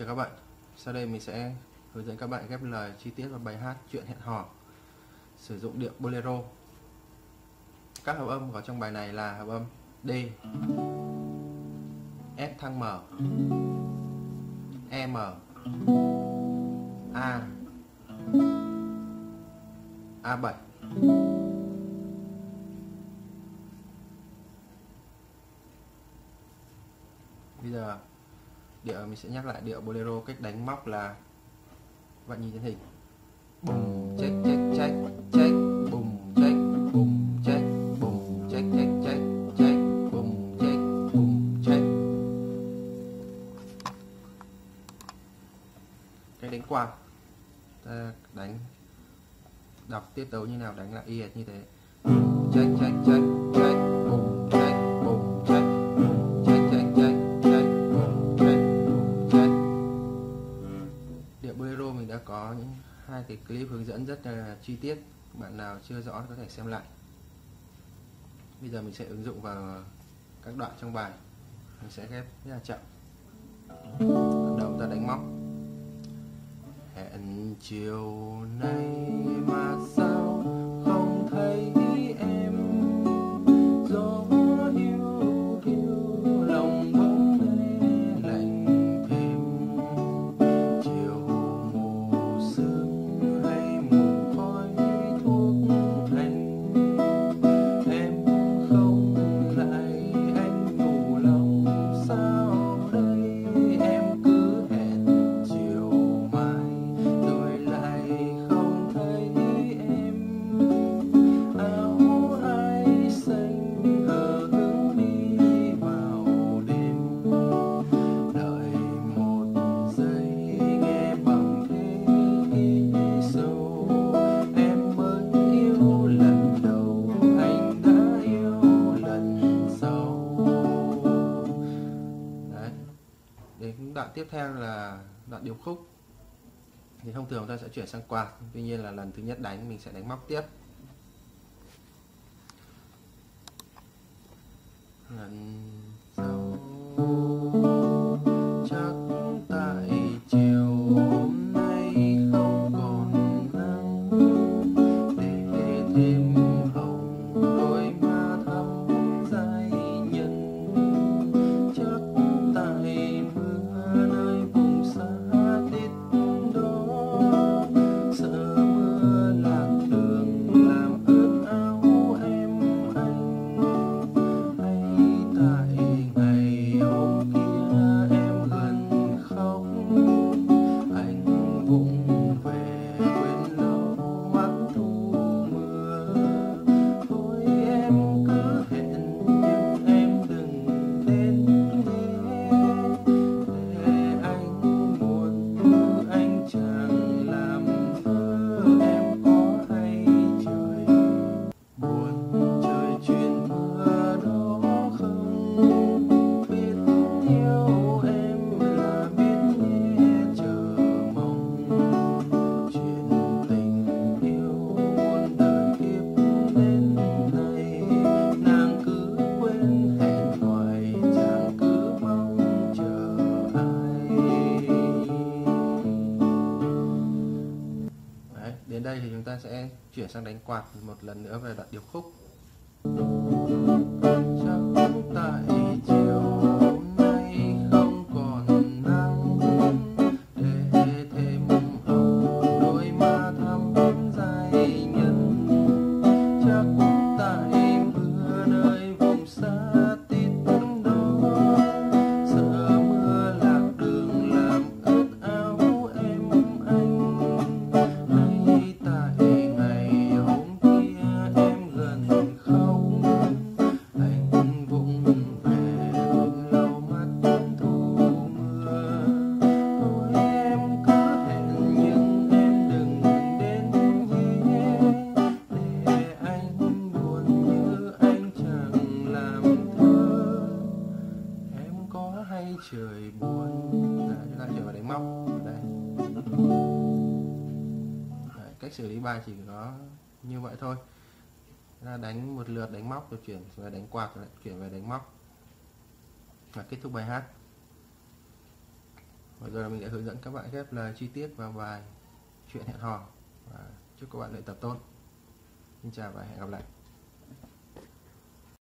Chào các bạn, sau đây mình sẽ hướng dẫn các bạn ghép lời chi tiết vào bài hát Chuyện hẹn hò sử dụng điệu bolero. Các hợp âm có trong bài này là hợp âm D, F thăng M, E M, A, A7. Bây giờ điệu mình sẽ nhắc lại điệu bolero cách đánh móc là bạn nhìn trên hình. Bùng check check check check bùng check bùng check bùng check check check check bùng check bùng check. Cái đánh quạt. Ta đánh đọc tiết tấu như nào đánh lại y hệt như thế. Check check điệu bolero mình đã có những hai cái clip hướng dẫn rất là chi tiết, bạn nào chưa rõ có thể xem lại. Bây giờ mình sẽ ứng dụng vào các đoạn trong bài. Mình sẽ ghép rất là chậm. Bắt đầu ta đánh móc. Hẹn chiều nay mà sao đoạn tiếp theo là đoạn điệp khúc. Thì thông thường ta sẽ chuyển sang quạt, tuy nhiên là lần thứ nhất đánh mình sẽ đánh móc tiếp. Lần sẽ chuyển sang đánh quạt một lần nữa về đoạn điệp khúc. Trời buồn. Đấy, chúng ta trở vào đánh móc. Đây. Đấy, cách xử lý bài chỉ có như vậy thôi. Là đánh một lượt đánh móc rồi chuyển về đánh quạt rồi lại chuyển về đánh móc. Và kết thúc bài hát. Và rồi mình đã hướng dẫn các bạn ghép lời chi tiết vào bài chuyện hẹn hò. Và chúc các bạn luyện tập tốt. Xin chào và hẹn gặp lại.